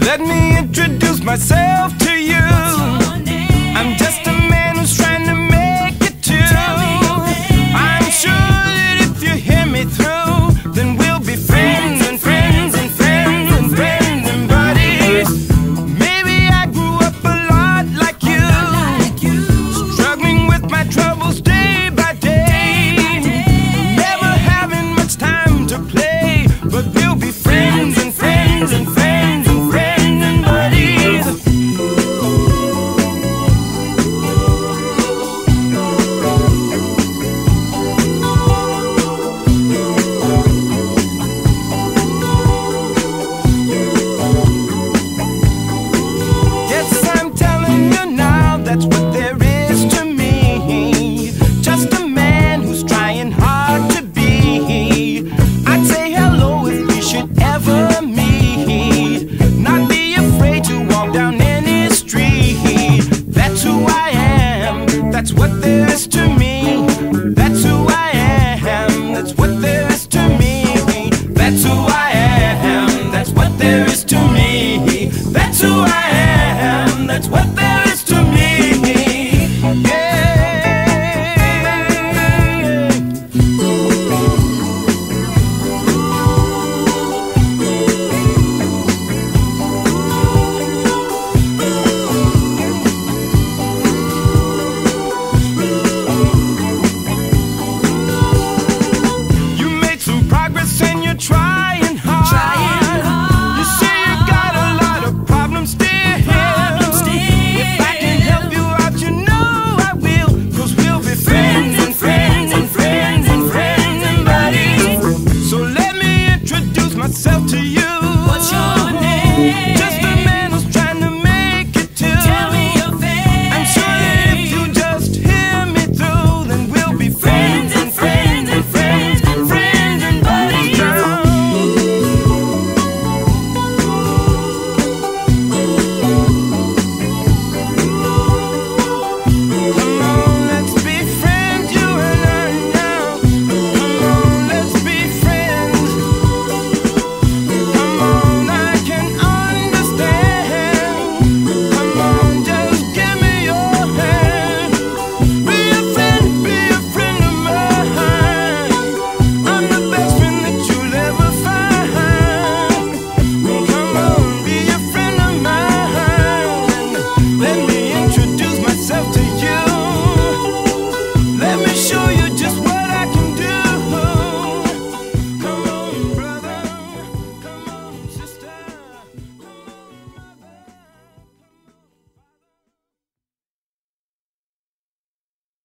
Let me introduce myself. It's what there is to me. myself to you.